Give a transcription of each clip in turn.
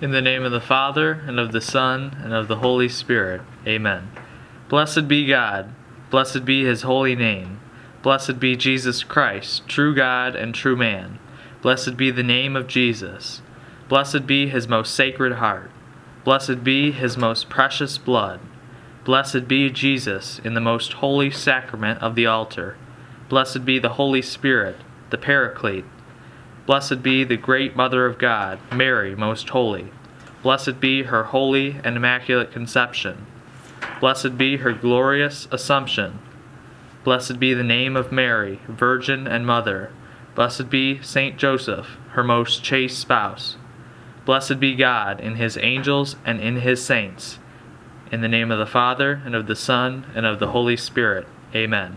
In the name of the Father, and of the Son, and of the Holy Spirit. Amen. Blessed be God. Blessed be his holy name. Blessed be Jesus Christ, true God and true man. Blessed be the name of Jesus. Blessed be his most sacred heart. Blessed be his most precious blood. Blessed be Jesus in the most holy sacrament of the altar. Blessed be the Holy Spirit, the Paraclete. Blessed be the great Mother of God, Mary, most holy. Blessed be her holy and immaculate conception. Blessed be her glorious assumption. Blessed be the name of Mary, Virgin and Mother. Blessed be Saint Joseph, her most chaste spouse. Blessed be God in his angels and in his saints. In the name of the Father, and of the Son, and of the Holy Spirit. Amen.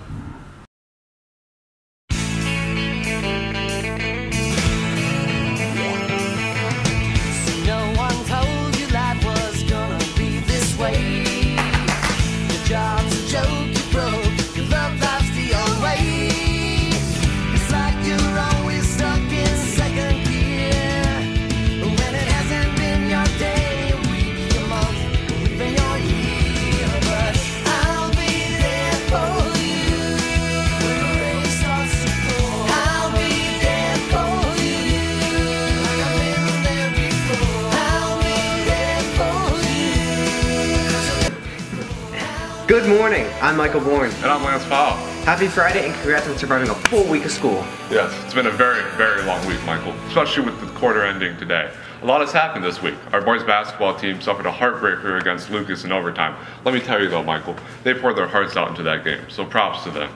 Good morning. I'm Michael Bourne. And I'm Lance Powell. Happy Friday and congrats on surviving a full week of school. Yes, it's been a very, very long week, Michael, especially with the quarter ending today. A lot has happened this week. Our boys basketball team suffered a heartbreaker against Lucas in overtime. Let me tell you though, Michael, they poured their hearts out into that game, so props to them.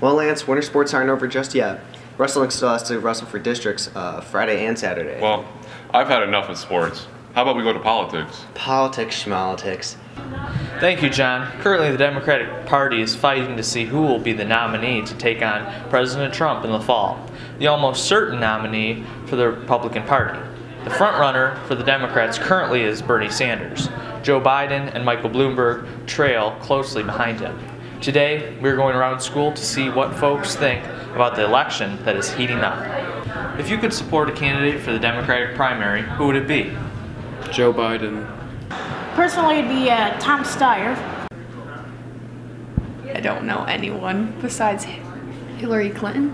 Well, Lance, winter sports aren't over just yet. Wrestling still has to wrestle for districts uh, Friday and Saturday. Well, I've had enough of sports. How about we go to politics? Politics, schmalitics. Thank you, John. Currently, the Democratic Party is fighting to see who will be the nominee to take on President Trump in the fall. The almost certain nominee for the Republican Party. The frontrunner for the Democrats currently is Bernie Sanders. Joe Biden and Michael Bloomberg trail closely behind him. Today, we're going around school to see what folks think about the election that is heating up. If you could support a candidate for the Democratic primary, who would it be? Joe Biden. Personally, it'd be uh, Tom Steyer. I don't know anyone besides Hillary Clinton.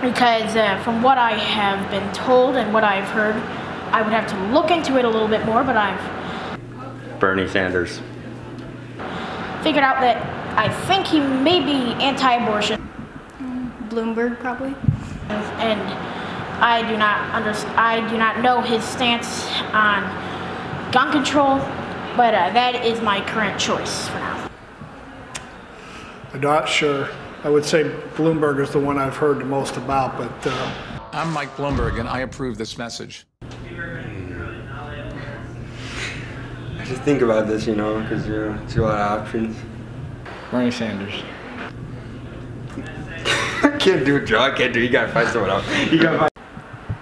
because uh, from what I have been told and what I've heard, I would have to look into it a little bit more, but I've Bernie Sanders. figured out that I think he may be anti-abortion, Bloomberg, probably. and I do not under I do not know his stance on gun control, but uh, that is my current choice for now. I'm not sure. I would say Bloomberg is the one I've heard the most about, but uh, I'm Mike Bloomberg, and I approve this message. I just think about this, you know, because you know, it's a lot of options. Bernie Sanders. I can't do it, Joe. I can't do it. You gotta find someone else. You gotta find.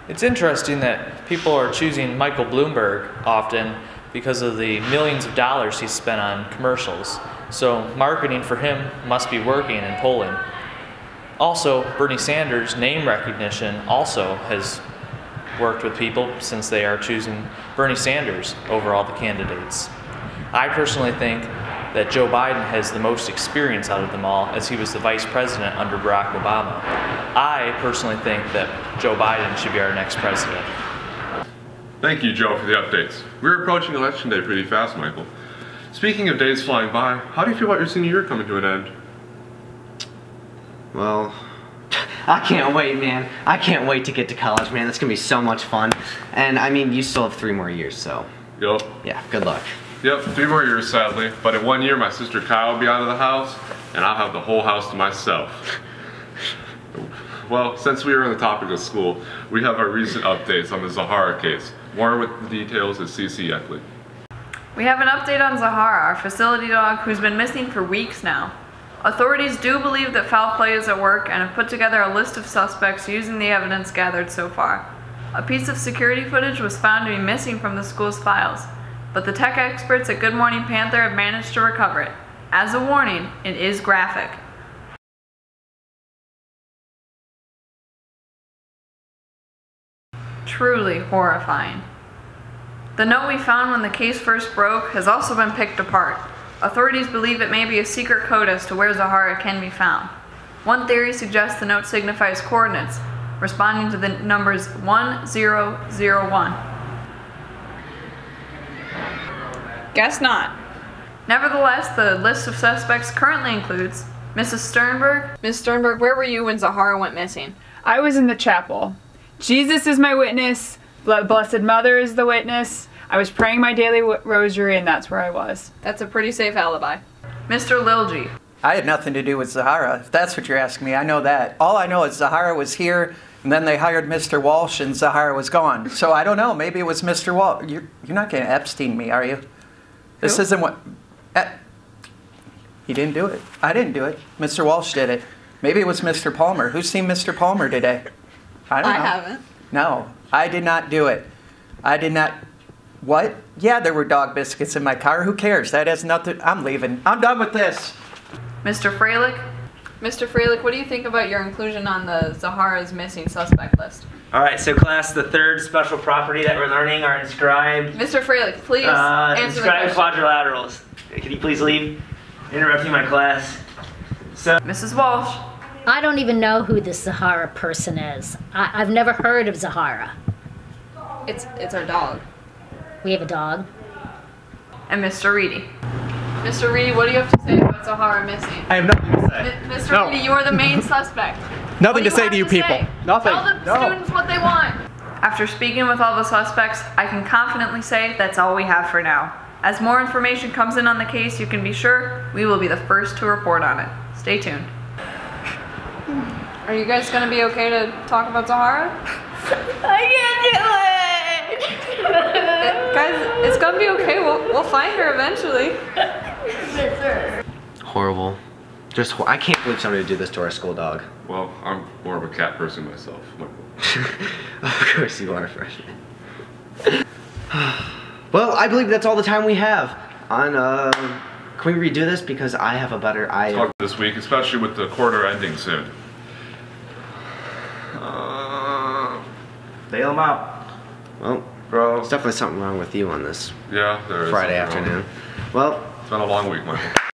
It's interesting that people are choosing Michael Bloomberg often because of the millions of dollars he spent on commercials. So marketing for him must be working in Poland. Also, Bernie Sanders' name recognition also has worked with people since they are choosing Bernie Sanders over all the candidates. I personally think that Joe Biden has the most experience out of them all as he was the vice president under Barack Obama. I personally think that Joe Biden should be our next president. Thank you, Joe, for the updates. We're approaching Election Day pretty fast, Michael. Speaking of days flying by, how do you feel about your senior year coming to an end? Well, I can't wait, man. I can't wait to get to college, man. That's gonna be so much fun. And I mean, you still have three more years, so Yup. yeah, good luck. Yep, three more years, sadly. But in one year, my sister Kyle will be out of the house, and I'll have the whole house to myself. Well, since we are on the topic of school, we have our recent updates on the Zahara case. More with the details is CC Eckley. We have an update on Zahara, our facility dog who's been missing for weeks now. Authorities do believe that foul play is at work and have put together a list of suspects using the evidence gathered so far. A piece of security footage was found to be missing from the school's files, but the tech experts at Good Morning Panther have managed to recover it. As a warning, it is graphic. Truly horrifying. The note we found when the case first broke has also been picked apart. Authorities believe it may be a secret code as to where Zahara can be found. One theory suggests the note signifies coordinates, responding to the numbers 1001. Guess not. Nevertheless, the list of suspects currently includes Mrs. Sternberg. Miss Sternberg, where were you when Zahara went missing? I was in the chapel. Jesus is my witness. Blessed Mother is the witness. I was praying my daily w- rosary, and that's where I was. That's a pretty safe alibi. Mr. Lilji. I had nothing to do with Zahara, if that's what you're asking me. I know that. All I know is Zahara was here, and then they hired Mr. Walsh, and Zahara was gone. So I don't know. Maybe it was Mr. Walsh. You're, you're not going to Epstein me, are you? This Who? isn't what. Eh, he didn't do it. I didn't do it. Mr. Walsh did it. Maybe it was Mr. Palmer. Who's seen Mr. Palmer today? I don't I know. haven't. No, I did not do it. I did not. What? Yeah, there were dog biscuits in my car. Who cares? That has nothing. I'm leaving. I'm done with this. Mr. Freilich. Mr. Freilich, what do you think about your inclusion on the Zahara's missing suspect list? All right, so class, the third special property that we're learning are inscribed. Mr. Freilich, please uh, answer the inscribed question. quadrilaterals. Can you please leave? Interrupting my class. So, Mrs. Walsh. I don't even know who this Zahara person is. I, I've never heard of Zahara. It's it's our dog. We have a dog. And Mr. Reedy. Mr. Reedy, what do you have to say about Zahara missing? I have nothing to say. Mi- Mr. No. Reedy, you are the main suspect. Nothing to say to you people. say? Nothing. Tell the No. students what they want. After speaking with all the suspects, I can confidently say that's all we have for now. As more information comes in on the case, you can be sure we will be the first to report on it. Stay tuned. Are you guys gonna be okay to talk about Zahara? I can't do it. Guys, it's gonna be okay. We'll, we'll find her eventually. Horrible. Just hor- I can't believe somebody would do this to our school dog. Well, I'm more of a cat person myself. of course you are, freshman. well, I believe that's all the time we have. On uh, can we redo this because I have a better I. Talk this week, especially with the quarter ending soon. Uh, Bail them out. Well, bro, there's definitely something wrong with you on this yeah, there is. Friday something wrong. afternoon. Well, It's been a long week, Michael.